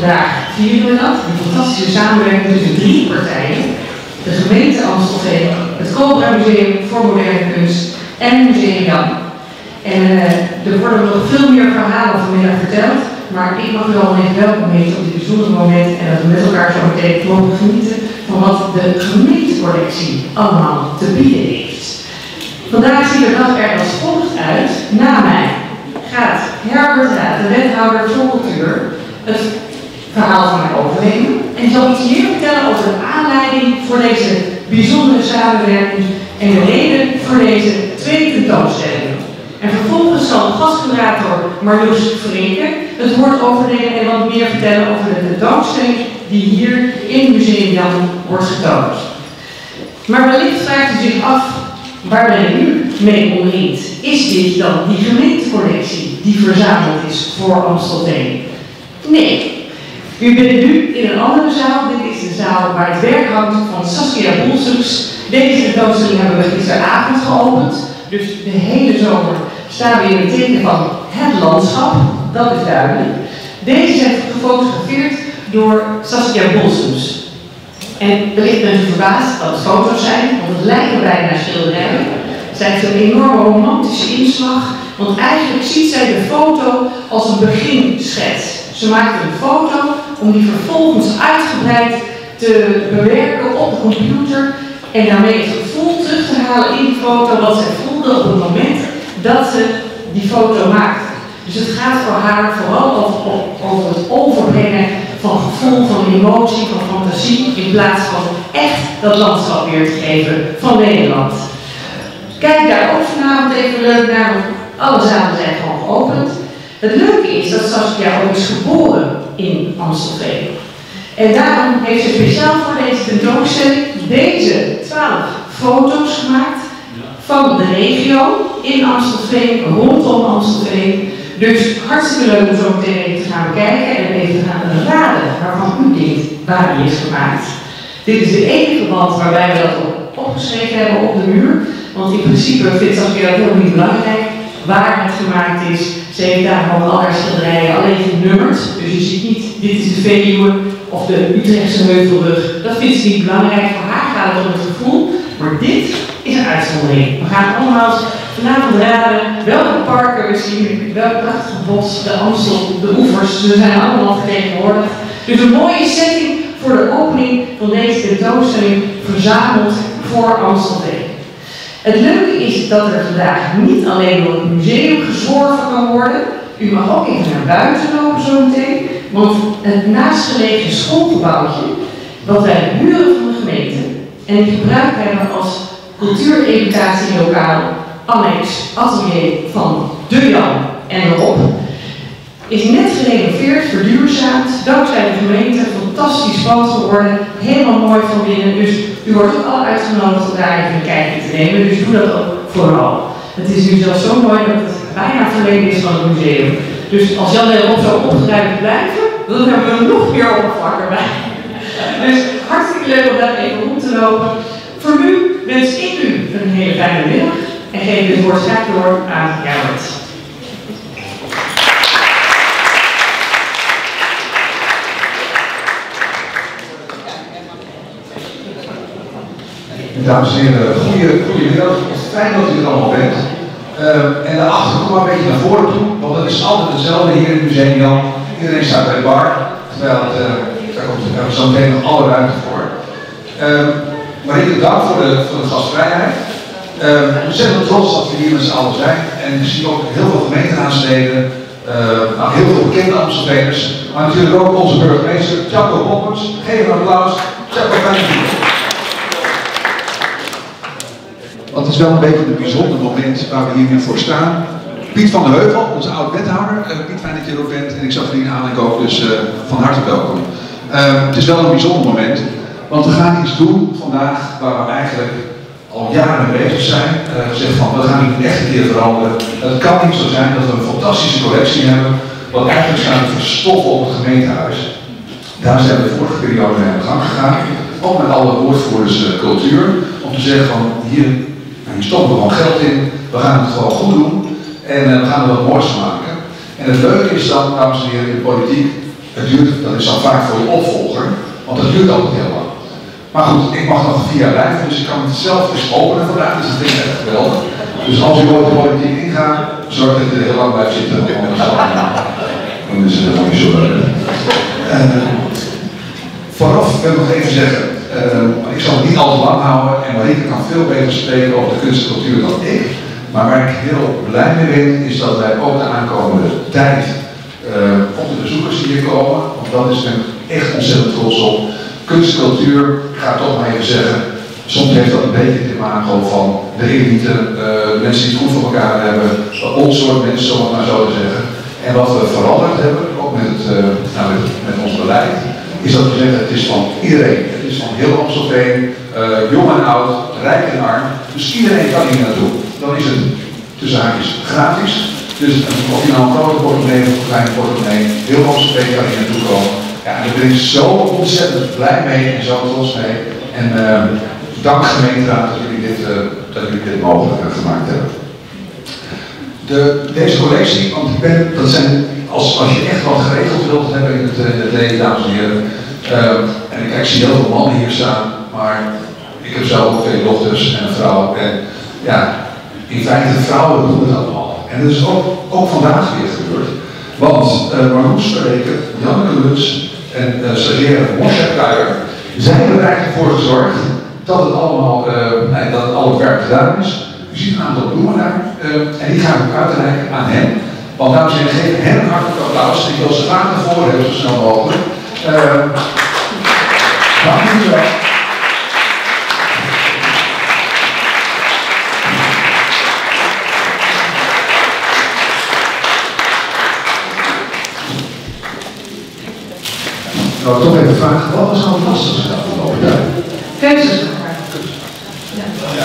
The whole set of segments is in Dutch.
vandaag vieren we dat, een fantastische samenwerking tussen drie partijen. De gemeente Amstelveen, het Cobra Museum voor Moderne Kunst en Museum Jan. En uh, er worden nog veel meer verhalen vanmiddag verteld, maar ik mag u even welkom heten op dit bijzondere moment en dat we met elkaar zo meteen mogen genieten van wat de gemeentecollectie allemaal te bieden heeft. Vandaag ziet de dag er als volgt uit. Na mij gaat Herbert Raad, de wethouder van cultuur, het verhaal van mij overnemen en zal iets meer vertellen over de aanleiding voor deze bijzondere samenwerking en de reden voor deze twee tentoonstellingen. En vervolgens zal gastcurator Marloes Vrinken het woord overnemen en wat meer vertellen over de tentoonstelling die hier in Museum Jan wordt getoond. Maar wellicht vraagt u zich af, waar ben ik nu mee omringd? Is dit dan die gemeentecollectie die verzameld is voor Amstelveen? Nee. U bent nu in een andere zaal. Dit is de zaal waar het werk hangt van Saskia Bolsums. Deze tentoonstelling hebben we gisteravond geopend. Dus de hele zomer staan we in het teken van het landschap, dat is duidelijk. Deze zijn gefotografeerd door Saskia Bolsums. En wellicht bent u verbaasd dat het foto's zijn, want het lijken bijna schilderijen. Zij heeft een enorme romantische inslag, want eigenlijk ziet zij de foto als een beginschets. Ze maakt een foto om die vervolgens uitgebreid te bewerken op de computer en daarmee het gevoel terug te halen in die foto wat zij voelde op het moment dat ze die foto maakte. Dus het gaat voor haar vooral over, over het overbrengen van gevoel, van emotie, van fantasie, in plaats van echt dat landschap weer te geven van Nederland. Kijk daar ook vanavond even leuk naar, want alle zalen zijn gewoon geopend. Het leuke is dat Saskia ook is geboren in Amstelveen. En daarom heeft ze speciaal voor deze tentoonstelling deze 12 foto's gemaakt van de regio in Amstelveen, rondom Amstelveen. Dus hartstikke leuk om zo meteen even te gaan bekijken en even te gaan raden waarvan u denkt waar die is gemaakt. Dit is de enige band waarbij we dat op opgeschreven hebben op de muur. Want in principe vindt Saskia dat niet belangrijk waar het gemaakt is. Ze heeft daar gewoon al schilderijen alleen genummerd. Dus je ziet niet, dit is de Veluwe of de Utrechtse Heuvelrug. Dat vindt ze niet belangrijk. Voor haar gaat het om het gevoel. Maar dit is een uitzondering. We gaan allemaal vanavond raden welke parken we zien, welk prachtige bos, de Amstel, de oevers. Ze zijn allemaal vertegenwoordigd. Dus een mooie setting voor de opening van deze tentoonstelling verzameld voor Amstelveen. Het leuke is dat er vandaag niet alleen door het museum gezworven kan worden. U mag ook even naar buiten lopen zo meteen. Want het naastgelegen schoolgebouwtje, wat wij huren van de gemeente en die gebruikt hebben als cultuureducatielokaal, annex, atelier van de Jan en Rob, is net gerenoveerd, verduurzaamd, dankzij de gemeente, fantastisch pand geworden, helemaal mooi van binnen. Dus u wordt al uitgenodigd om daar even een kijkje te nemen, dus doe dat ook vooral. Het is nu zelfs zo mooi dat het bijna verleden is van het museum. Dus als Jan en Rob zo opgeruimd blijven, dan hebben we nog meer oppervlak erbij. Dus hartstikke leuk om daar even rond te lopen. Voor nu wens ik u een hele fijne middag en geef het woord graag door aan Gerrit. Dames en heren, goede, goedemiddag. Fijn dat u er allemaal bent. Uh, en kom maar een beetje naar voren toe, want het is altijd hetzelfde hier in het museum. Iedereen staat bij de bar, terwijl uh, daar komt er zo meteen nog alle ruimte voor. Uh, maar ik dank voor de, voor de gastvrijheid. Uh, ontzettend trots dat we hier met z'n allen zijn. En ik zie ook heel veel gemeenteraadsleden, nou, heel veel bekende Amsterdammers, maar natuurlijk ook onze burgemeester, Jaco Poppers. Geef een applaus. Jaco, fijn Want het is wel een beetje een bijzonder moment waar we hier nu voor staan. Piet van der Heuvel, onze oud-wethouder. Uh, Piet, fijn dat je er ook bent. En ik zag jullie aanleiding ook, dus uh, van harte welkom. Uh, het is wel een bijzonder moment, want we gaan iets doen vandaag waar we eigenlijk al jaren mee bezig zijn. gezegd van, we gaan hier echt een keer veranderen. Het kan niet zo zijn dat we een fantastische collectie hebben, wat eigenlijk staan te verstoffen op het gemeentehuis. Daar zijn we de vorige periode mee aan de gang gegaan. Ook met alle woordvoerders cultuur. Om te zeggen van hier, hier stoppen gewoon geld in. We gaan het gewoon goed doen. En uh, we gaan er wat moois maken. En het leuke is dan, dames en heren, in de politiek. Het duurt, dat is dan vaak voor je opvolger. Want dat duurt altijd heel lang. Maar goed, ik mag nog vier jaar blijven, dus ik kan het zelf eens openen vandaag. Dus dat ik echt geweldig. Dus als u ooit de politiek ingaat, zorg dat u er heel lang blijft zitten. Dan is het helemaal niet zo leuk. Uh, vooraf wil ik nog even zeggen, uh, ik zal het niet al te lang houden en Marieke kan veel beter spreken over de kunst en cultuur dan ik. Maar waar ik heel blij mee ben, is dat wij ook de aankomende tijd uh, op de bezoekers hier komen, want dat is ik echt ontzettend trots op. Kunst cultuur, ik ga toch maar even zeggen, soms heeft dat een beetje te maken van de elite, uh, mensen die het goed voor elkaar hebben, ons soort mensen, om het maar zo te zeggen. En wat we veranderd hebben, ook met, het, uh, nou, met, met ons beleid, is dat we zeggen het is van iedereen. Is van heel Amstelveen, uh, jong en oud, rijk en arm. Dus iedereen kan hier naartoe. Dan is het tussen haakjes gratis. Dus of je nou een grote portemonnee of een kleine portemonnee, heel Amstelveen kan hier naartoe komen. Ja, daar ben ik zo ontzettend blij mee en zo trots mee. En uh, dank gemeenteraad dat jullie dit, uh, dat jullie dit mogelijk gemaakt hebben. De, deze collectie, want ik ben, dat zijn, als, als je echt wat geregeld wilt hebben in het, in het leven, dames en heren. Uh, en ik, zie heel veel mannen hier staan, maar ik heb zelf ook twee dochters en een vrouw. En ja, in feite, vrouwen doen het allemaal. En dat is ook, ook vandaag weer gebeurd. Want uh, Marloes Verreken, Janneke Luns en uh, stagiaire Moshe Kuijer, zij hebben er eigenlijk voor gezorgd dat het allemaal, uh, dat het werk gedaan is. U ziet een aantal bloemen daar. En die gaan we uitreiken aan hen. Want dames en heren, geef hen een hartelijk applaus. Ik wil ze graag naar voren hebben, zo snel mogelijk. Dank u wel. Nou, toch even vragen, wat was nou de afgelopen tijd? Keuzes ja. ja.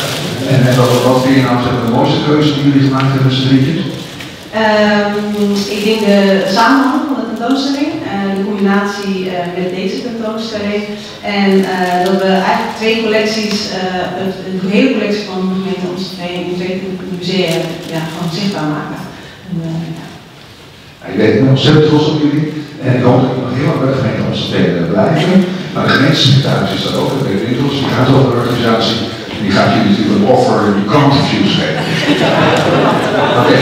En, en wat, wat vind je nou de mooiste keuze die jullie gemaakt hebben met z'n drietjes? Um, ik denk de samenhang tentoonstelling en de combinatie uh, met deze tentoonstelling. En uh, dat we eigenlijk twee collecties, een, hele collectie van de gemeente Amsterdam in twee musea ja, gewoon zichtbaar maken. En. Ja, je weet, ik ben ontzettend trots op jullie. En ik hoop dat ik nog heel lang bij de gemeente Amsterdam blijven. Maar de gemeentesecretaris is dat ook, dat weet ik Die gaat over de organisatie. Die gaat jullie natuurlijk een offer, you can't refuse geven. Oké.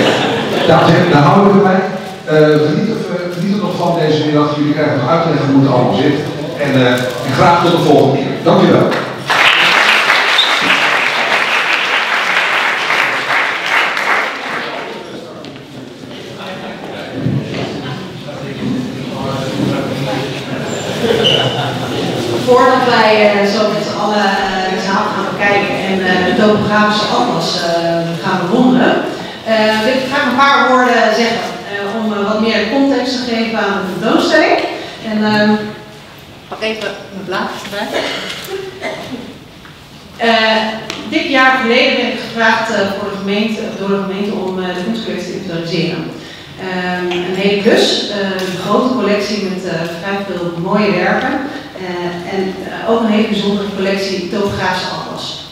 Okay. En daar houden we bij. Geniet, er nog van deze middag. Jullie krijgen nog uitleg hoe het allemaal zit. En, uh, en graag tot de volgende keer. Dank u wel. Voordat wij uh, zo met z'n allen uh, de zaal gaan bekijken en de topografische atlas gaan bewonderen, wil ik graag een paar woorden zeggen wat meer context te geven aan de tentoonstelling. En uh, pak even mijn blaadjes erbij. dit jaar geleden ben ik gevraagd voor de gemeente, door de gemeente om de kunstcollectie te inventariseren. Um, een hele klus, een grote collectie met vrij veel mooie werken. En ook een hele bijzondere collectie topografische atlas.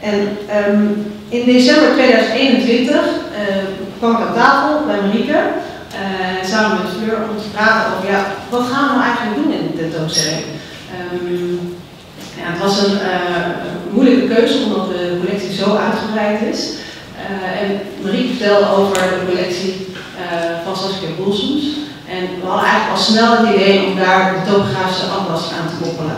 En um, in december 2021 uh, kwam ik aan tafel bij Marieke, samen met Fleur, om te praten over ja, wat gaan we nou eigenlijk doen in de tentoonstelling. Um, ja, het was een moeilijke keuze omdat de collectie zo uitgebreid is. en Marieke vertelde over de collectie van Saskia Boelsums. En we hadden eigenlijk al snel het idee om daar de topografische atlas aan te koppelen.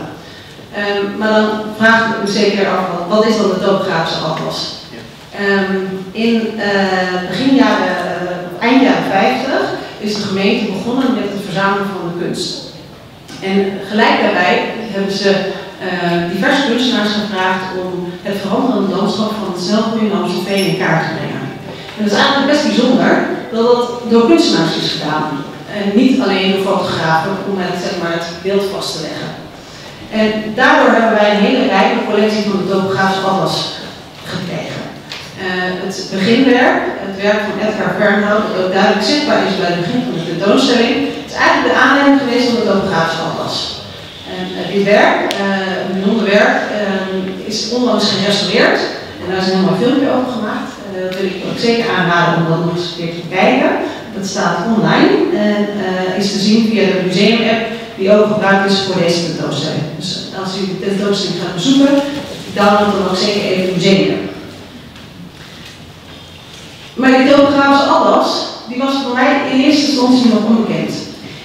Um, maar dan vraag ik me zeker af, wat is dan de topografische atlas? Ja. Um, in uh, begin jaren, eind jaren 50 is de gemeente begonnen met het verzamelen van de kunst. En gelijk daarbij hebben ze uh, diverse kunstenaars gevraagd om het veranderende landschap van het snelgroeiende Amstelveen in kaart te brengen. En dat is eigenlijk best bijzonder dat dat door kunstenaars is gedaan. En niet alleen door fotografen om het, zeg maar, het beeld vast te leggen. En daardoor hebben wij een hele rijke collectie van de topografische atlas gekregen. het beginwerk, het werk van Edgar dat ook duidelijk zichtbaar is bij het begin van de tentoonstelling, is eigenlijk de aanleiding geweest van het topografische atlas. En dit werk, een bijzonder werk, is onlangs gerestaureerd en daar is een helemaal filmpje over gemaakt. dat wil ik ook zeker aanraden om dat nog eens een keer te kijken. Dat staat online en is te zien via de museum-app die ook gebruikt is voor deze tentoonstelling. Dus als u de tentoonstelling gaat bezoeken, download dan ook zeker even het museum. Maar die topografische atlas, die was voor mij in eerste instantie nog onbekend.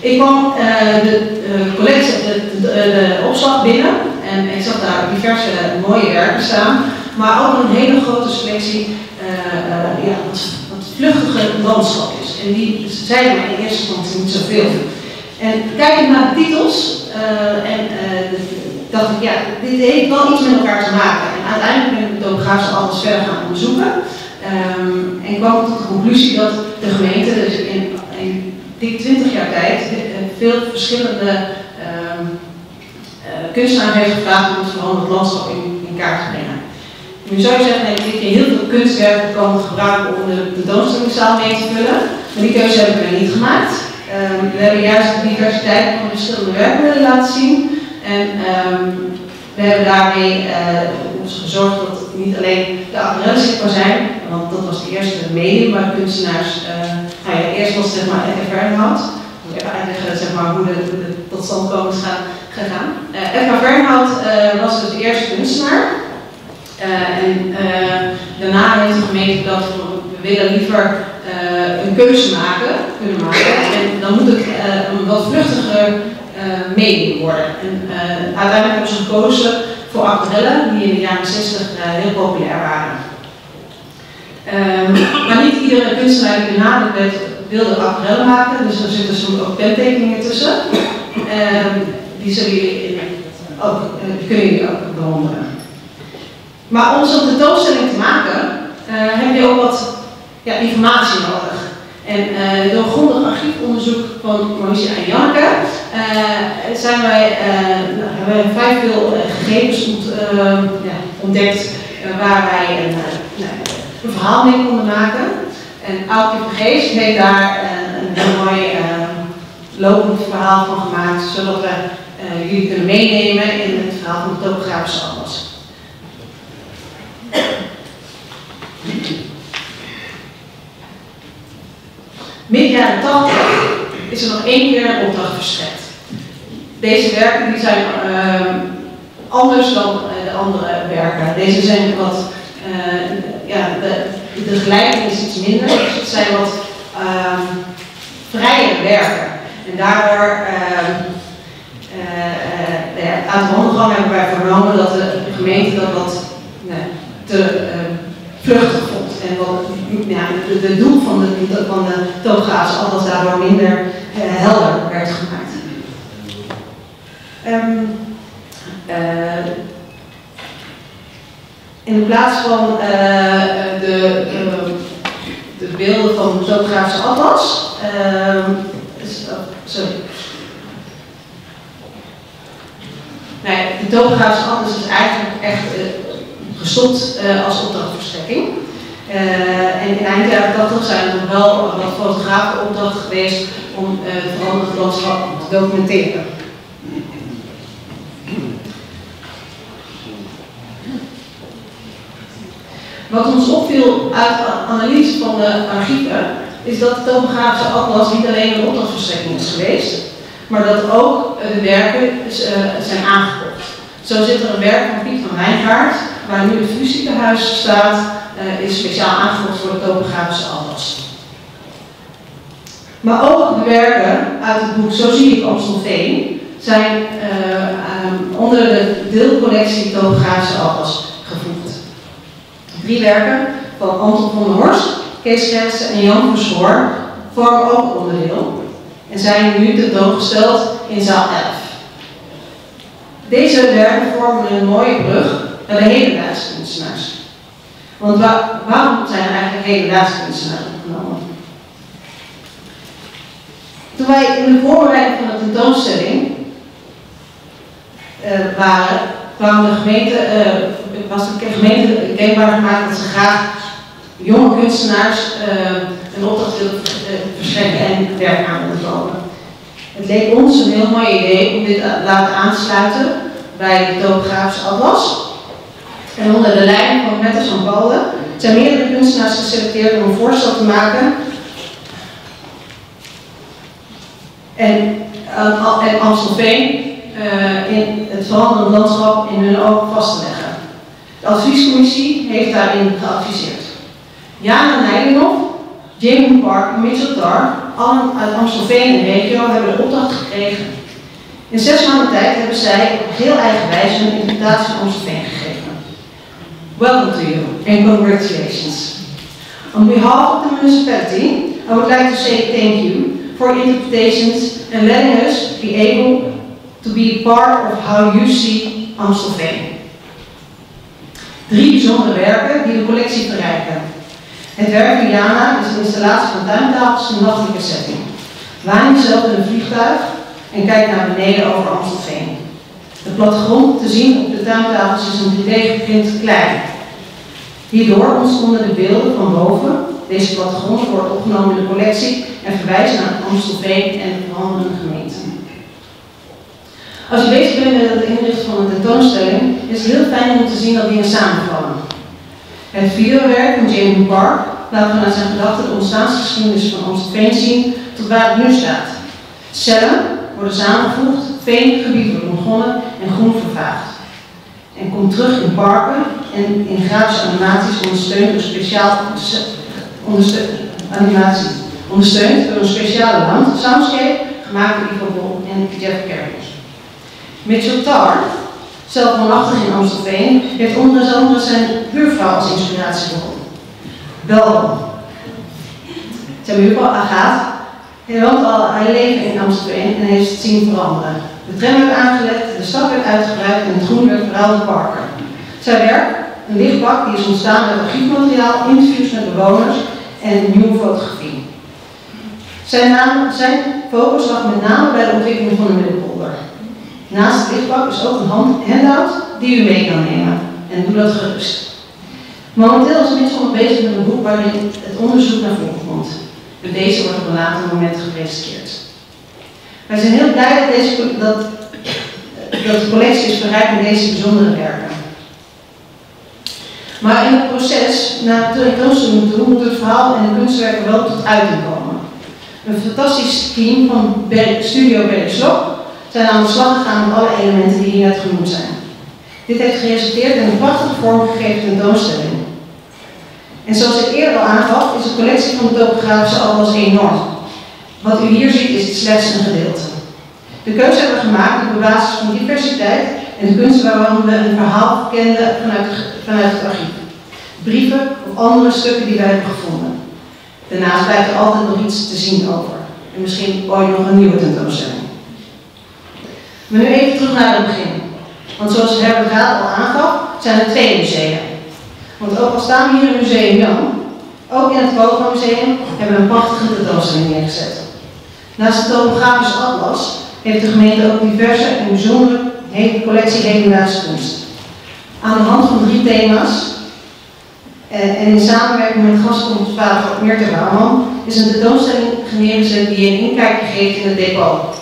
Ik kwam uh, de uh, collectie, de, opslag binnen en ik zag daar diverse mooie werken staan, maar ook een hele grote selectie uh, ja, wat, wat vluchtige landschapjes. En die zeiden mij in eerste instantie niet zoveel. En kijkend naar de titels, en dacht ik, ja, dit heeft wel iets met elkaar te maken. En uiteindelijk ben ik de topografische atlas verder gaan onderzoeken. Um, en kwam tot de conclusie dat de gemeente dus in, in dik 20 jaar tijd veel verschillende um, kunstenaars heeft gevraagd om het veranderd landschap in, kaart te brengen. Nu zou je zeggen, nee, ik heb heel veel kunstwerken komen gebruiken om de tentoonstellingszaal mee te vullen, maar die keuze hebben we niet gemaakt. Um, we hebben juist de diversiteit van verschillende willen laten zien en we hebben daarmee uh, gezorgd dat niet alleen de aquarellen zichtbaar zijn, want dat was de eerste medium waar kunstenaars, nou ja, eerst was het zeg maar Edgar Fernhout, ik even uitleggen zeg maar, hoe de, tot stand komen is gegaan. Uh, Edgar Fernhout uh, was dus de eerste kunstenaar en daarna heeft de gemeente gedacht, we willen liever een keuze maken, kunnen maken en dan moet het een wat vluchtiger medium worden. En uiteindelijk hebben ze gekozen voor aquarellen, die in de jaren 60 uh, heel populair waren. Um, maar niet iedere kunstenaar die benaderd werd, wilde aquarellen maken, dus er zitten soms ook pentekeningen tussen. Um, die zullen jullie ook, uh, kunnen ook bewonderen. Maar om zo'n tentoonstelling te maken, uh, heb je ook wat ja, informatie nodig. En door grondig archiefonderzoek van Maurice en Janneke zijn wij, uh, nou, hebben wij vrij veel gegevens ont, ja, ontdekt waar wij een, nou, een, verhaal mee konden maken. En Aukje Vergees heeft daar een heel mooi lopend verhaal van gemaakt, zodat we jullie kunnen meenemen in het verhaal van de topografische atlas. Midden jaren 80 is er nog één keer een opdracht verstrekt. Deze werken die zijn uh, anders dan uh, de andere werken. Deze zijn wat, uh, ja, de, de is iets minder, dus het zijn wat ehm, vrije werken. En daardoor ehm, aan de wandelgang hebben wij vernomen dat de gemeente dat wat te vluchtig vond. En wat ja, de doel van de, van de daardoor minder uh, helder werd gemaakt. Um, uh, in plaats van uh, de, de beelden van de topografische atlas, oh, sorry. Nee, de topografische atlas is eigenlijk echt gestopt als opdrachtverstrekking. En in eind jaren 80 zijn er wel wat fotografen opdracht geweest om uh, het landschap te documenteren. Wat ons opviel uit analyse van de archieven is dat de topografische atlas niet alleen een opdrachtverstrekking is geweest, maar dat ook de werken uh, zijn aangekocht. Zo zit er een werk van Piet van Rijngaard, waar nu het fusiehuis staat, uh, is speciaal aangevoerd voor de topografische atlas. Maar ook de werken uit het boek Zo zie ik Amstelveen zijn uh, onder de deelcollectie topografische atlas. Drie werken van Anton van der Horst, Kees Gertsen en Jan Verschoor vormen ook onderdeel en zijn nu tentoongesteld in zaal 11. Deze werken vormen een mooie brug naar de hedendaagse kunstenaars. Want waar, waarom zijn er eigenlijk hedendaagse kunstenaars opgenomen? Toen wij in de voorbereiding van de tentoonstelling uh, waren, kwam de gemeente, uh, was de gemeente kenbaar gemaakt dat ze graag jonge kunstenaars uh, een opdracht willen verstrekken en werk aan komen. Het leek ons een heel mooi idee om dit te laten aansluiten bij de topografische atlas. En onder de leiding van Metters van Polen zijn meerdere kunstenaars geselecteerd om een voorstel te maken en, en Amstelveen in het veranderende landschap in hun ogen vast te leggen. De adviescommissie heeft daarin geadviseerd. Jana Nijdenhoff, Jamie Park en Mitchell Tar, allen uit Amstelveen en regio, hebben de opdracht gekregen. In zes maanden tijd hebben zij op heel eigen wijze een interpretatie van Amstelveen gegeven. Welcome to you and congratulations. On behalf of the municipality, I would like to say thank you for interpretations and letting us be able to be part of how you see Amstelveen. Drie bijzondere werken die de collectie verrijken. Het werk van Jana is een installatie van tuintafels in nachtelijke setting. Waan zelf in een vliegtuig en kijkt naar beneden over Amstelveen. De plattegrond te zien op de tuintafels is een 3D klein. Hierdoor ontstonden de beelden van boven. Deze plattegrond wordt opgenomen in de collectie en verwijst naar Amstelveen en de verhandelende gemeenten. Als je bezig bent met het inrichten van een tentoonstelling, is het heel fijn om te zien dat dingen samenvallen. Het videowerk van Jamie Park laat vanuit zijn gedachten de ontstaansgeschiedenis van Amstelveen zien tot waar het nu staat. Cellen worden samengevoegd, veengebieden worden ontgonnen en groen vervaagd. En komt terug in parken en in grafische animaties ondersteund door speciaal animatie, ondersteund door een speciale soundscape gemaakt door Ivo Bol en Jeff Carey. Mitchell Tar, zelf woonachtig in Amstelveen, heeft onder andere zijn buurvrouw als inspiratiebron. Belbel. Zijn buurvrouw Agaat hij woont al haar leven in Amstelveen en heeft het zien veranderen. De tram werd aangelegd, de stad werd uitgebreid en het groen werd verhaald parken. Zijn werk, een lichtbak die is ontstaan uit archiefmateriaal, interviews met bewoners en nieuwe fotografie. Zijn, naam, zijn focus lag met name bij de ontwikkeling van de Middelpolder. Naast het lichtbak is ook een handout die u mee kan nemen. En doe dat gerust. Momenteel is Mitchell bezig met een boek waarin het onderzoek naar voren komt. Deze wordt op een later moment gepresenteerd. Wij zijn heel blij dat, deze, dat, dat de collectie is verrijkt met deze bijzondere werken. Maar in het proces, naar de tentoonstelling moet het verhaal en de kunstwerken wel tot uiting komen. Een fantastisch team van Studio Slok zijn aan de slag gegaan met alle elementen die hier net genoemd zijn. Dit heeft geresulteerd in een prachtig vormgegeven tentoonstelling. En zoals ik eerder al aangaf, is de collectie van de topografische atlas enorm. Wat u hier ziet is slechts een gedeelte. De keuze hebben we gemaakt op basis van diversiteit en de kunst waarvan we een verhaal kenden vanuit, vanuit het archief. Brieven of andere stukken die wij hebben gevonden. Daarnaast blijft er altijd nog iets te zien over. En misschien ooit nog een nieuwe tentoonstelling. Maar nu even terug naar het begin. Want zoals Herbert Raad al aangaf, zijn er twee musea. Want ook al staan we hier in Museum Jan, ook in het Vogel Museum hebben we een prachtige tentoonstelling neergezet. Naast de topografische atlas heeft de gemeente ook diverse en bijzondere collectie hedendaagse kunst. Aan de hand van drie thema's en in samenwerking met gastgrondvader Meerte Bouwman is een tentoonstelling neergezet die een inkijkje geeft in het depot.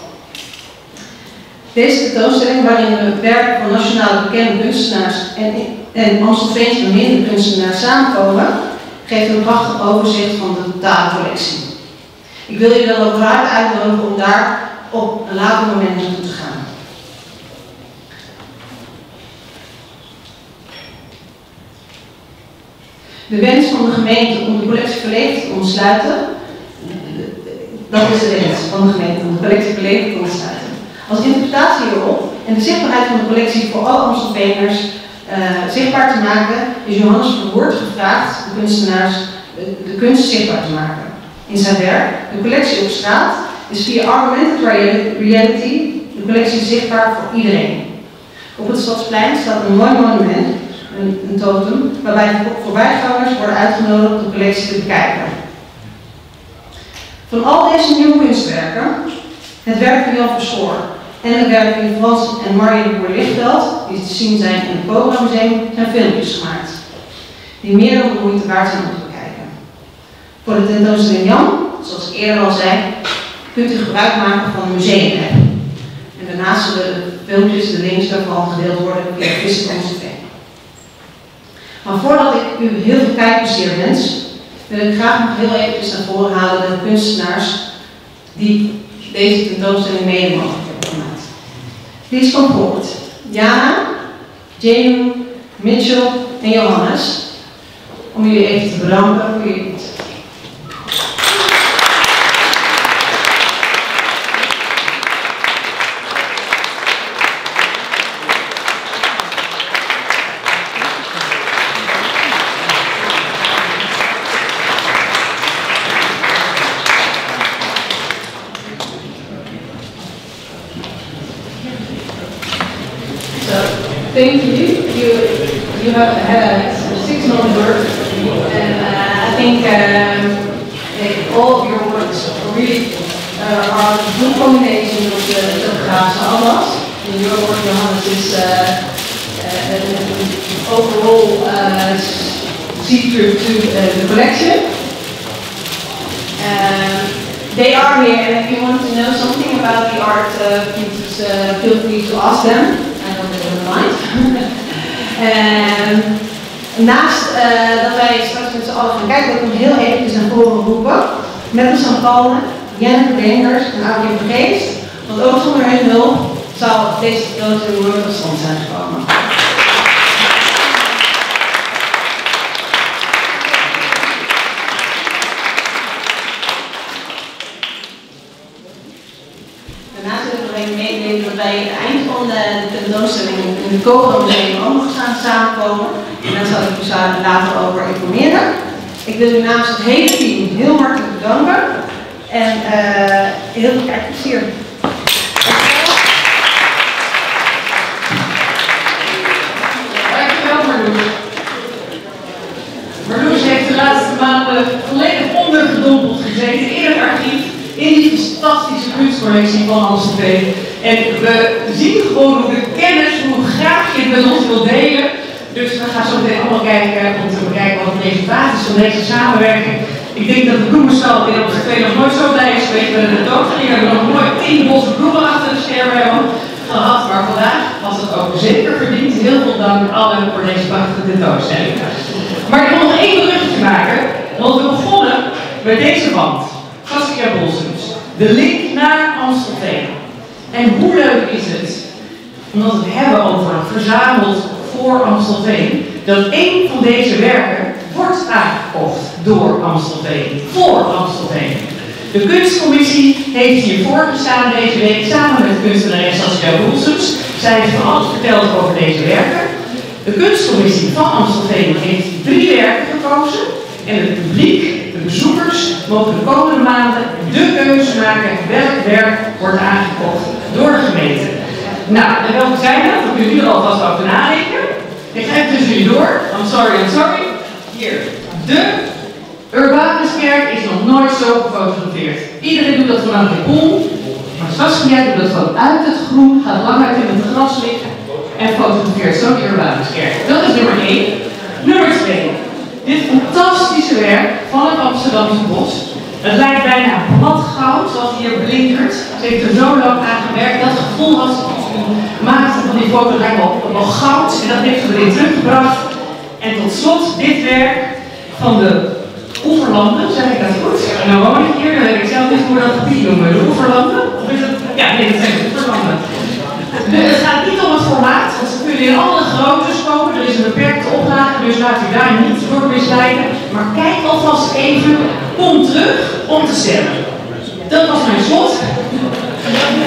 Deze tentoonstelling, waarin de werken van nationale bekende kunstenaars en, en Amstelveense beminde kunstenaars samenkomen, geeft een prachtig overzicht van de totale collectie. Ik wil je dan ook hard uitnodigen om daar op een later moment naartoe te gaan. De wens van de gemeente om de collectie volledig te ontsluiten, dat is de wens van de gemeente om de collectie volledig te ontsluiten. Als interpretatie hierop en de zichtbaarheid van de collectie voor alle Amstelveeners uh, zichtbaar te maken, is Johannes Verwoerd gevraagd de kunstenaars de, de, kunst zichtbaar te maken. In zijn werk, de collectie op straat, is via augmented reality de collectie zichtbaar voor iedereen. Op het Stadsplein staat een mooi monument, een, een totem, waarbij voorbijgangers worden uitgenodigd om de collectie te bekijken. Van al deze nieuwe kunstwerken, het werk van Jan Verschoor, en het werk van Frans en Marje de Boer Lichtveld, die te zien zijn in het Museum, zijn filmpjes gemaakt. Die meer dan de moeite waard zijn om te bekijken. Voor de tentoonstelling Jan, zoals ik eerder al zei, kunt u gebruik maken van de museum-app. En daarnaast zullen de filmpjes, de links daarvan gedeeld worden via Visit Onze TV. Maar voordat ik u heel veel kijkplezier wens, wil ik graag nog heel even naar voren halen de kunstenaars die deze tentoonstelling mede mogelijk hebben gemaakt. Please come forward. Jana, Jamie, Mitchell en Johannes. Om jullie even te bedanken voor jullie thank you. You you have had a six month work, and uh, I think um, all of your works really uh, are a good combination of the Telegraafse Atlas. And your work, Johannes, is uh, uh an overall uh, see-through to uh, the collection. Um, they are here, and if you want to know something about the art uh, pieces, uh, feel free to ask them. en naast uh, dat wij straks met z'n allen gaan kijken, wil ik nog heel even naar voren roepen. Met ons aan Palmen, Beenders en Audrey Vergeest. Want ook zonder hun hulp zou deze grote nooit tot stand zijn gekomen. Daarnaast wil ik nog even meedelen dat wij aan het eind van de tentoonstelling in het Kogelmuseum Museum ook nog gaan samenkomen. En daar zal ik u later over informeren. Ik wil u namens het hele team heel hartelijk bedanken. En uh, heel veel kijkplezier. Dankjewel Marloes. Marloes heeft de laatste maanden volledig ondergedompeld gezeten in het archief in die fantastische kunstcollectie van Amstelveen. En we zien gewoon hoe de kennis, hoe graag je het met ons wilt delen. Dus we gaan zo meteen allemaal kijken om te bekijken wat het resultaat is van deze samenwerking. Ik denk dat de bloemenstal in Amstelveen nog nooit zo blij is geweest met de dood. We hebben nog nooit tien bosse bloemen achter de schermen gehad. Maar vandaag was het ook zeker verdiend. Heel veel dank allen voor deze prachtige tentoonstelling. Maar ik wil nog één berichtje maken, want we begonnen met deze wand. Saskia Bolsums. De link naar Amstelveen. En hoe leuk is het, omdat we het hebben over verzameld voor Amstelveen, dat één van deze werken wordt aangekocht door Amstelveen, voor Amstelveen. De kunstcommissie heeft hiervoor gestaan deze week samen met kunstenares Saskia Bolsums. Zij heeft van alles verteld over deze werken. De kunstcommissie van Amstelveen heeft drie werken gekozen en het publiek, de bezoekers, mogen de komende maanden de keuze maken welk werk wordt aangekocht door de gemeente. Nou, en welke zijn dat? Dan kunnen jullie alvast over nadenken. Ik ga even tussen jullie door. I'm sorry, I'm sorry. Hier. De Urbanuskerk is nog nooit zo gefotografeerd. Iedereen doet dat vanuit de pool. Maar Saskia doet dat vanuit het groen, gaat langer in het gras liggen en fotografeert zo de Urbanuskerk. Dat is nummer 1. Nummer 2. Dit fantastische werk van het Amsterdamse bos. Het lijkt bijna plat goud, zoals hier blinkert. Ze heeft er zo lang aan gewerkt. Dat gevoel was maakte van die foto lijkt wel, wel goud. En dat heeft ze erin teruggebracht. En tot slot dit werk van de oeverlanden, zeg ik dat goed? Nou woon ik hier, dan weet ik zelf niet we dat gebied noemen. De oeverlanden? Of is het? Ja, nee, dat zijn de oeverlanden. Het gaat niet om het formaat, want ze kunnen in alle groottes komen. Er is een beperkte oplage, dus laat u daar niet door misleiden. Maar kijk alvast even, kom terug om te stemmen. Dat was mijn slot.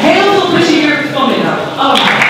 Heel veel plezier vanmiddag. Allemaal.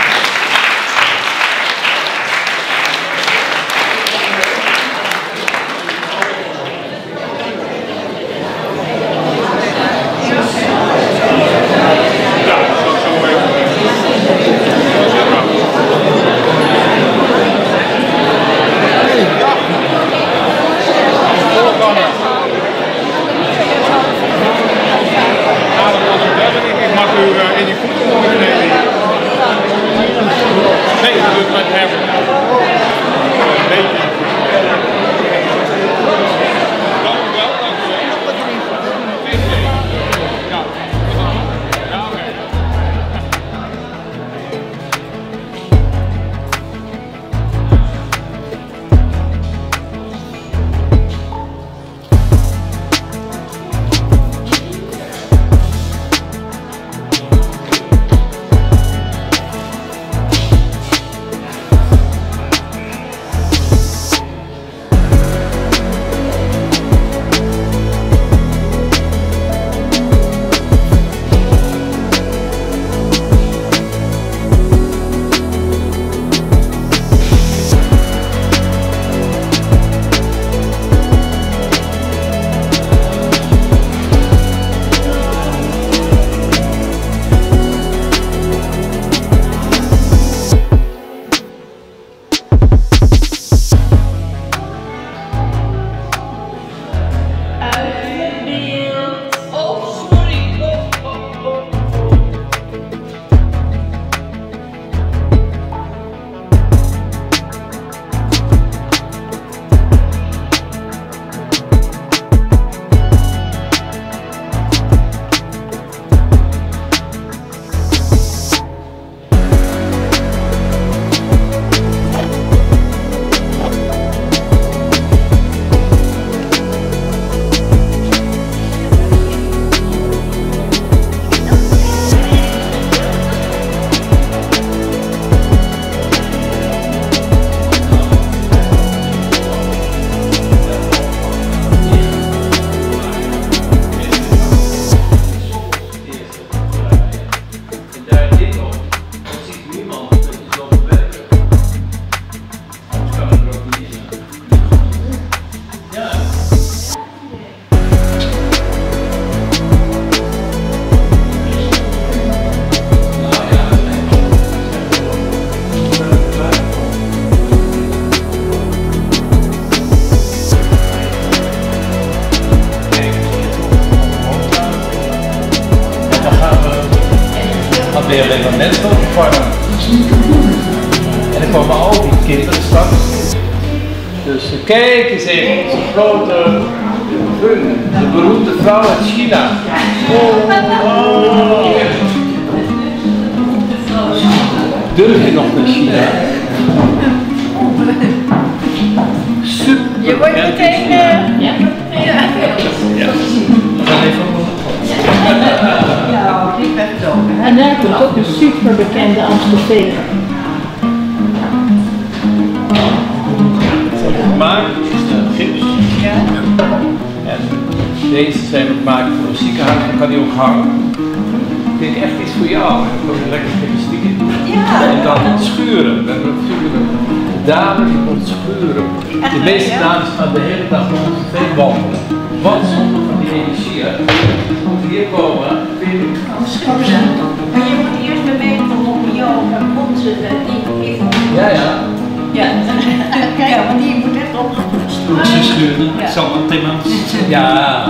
Beroemde vrouw uit China. Oh, oh. Durf je nog naar China? Super. Je wordt meteen. eh, ja. Ja. Dan even Ja, ik ben gedoken. En daar komt ook een super bekende Amstelveen. gemaakt, is de gips. En deze zijn gemaakt voor een ziekenhuis, dan kan die ook hangen. Ik denk echt iets voor jou, en dan je lekker gymnastiek in. En dan schuren, dan de dame die moet schuren. De meeste dames gaan de hele dag rond de veen wandelen. Wat zonder van die energie? Ze moeten hier komen, vind ik. Maar je moet eerst komen op jouw mond heeft Ja, ja. Ja, ja, want die moet Ze scheuren, Ja. ik zal het thema. Ja.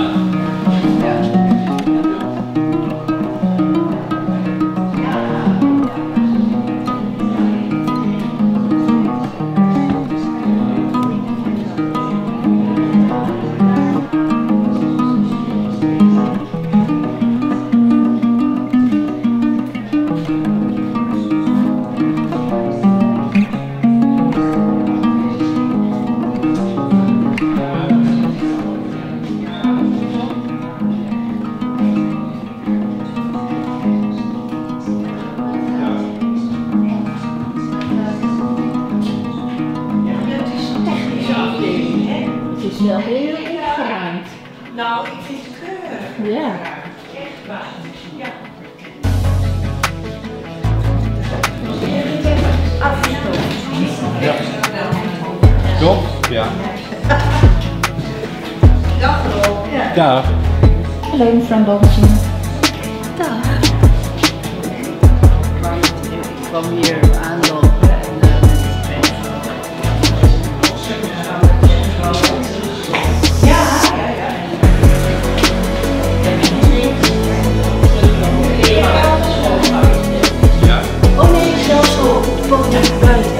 Nee, zelfs zo. Foto